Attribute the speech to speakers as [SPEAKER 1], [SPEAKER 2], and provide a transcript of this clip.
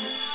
[SPEAKER 1] Yes.